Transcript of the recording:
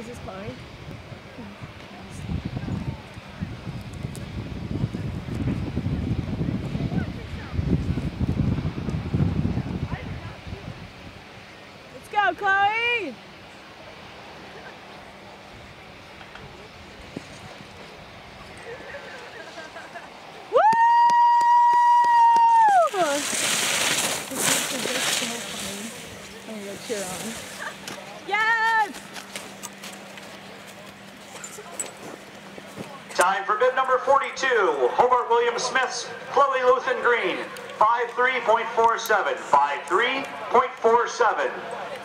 Is this Chloe? Let's go, Chloe! Woo! This is just so funny. I'm gonna cheer on. Time for bib number 42, Hobart Williams Smith's Chloe Louthan Green, 53.47, 53.47.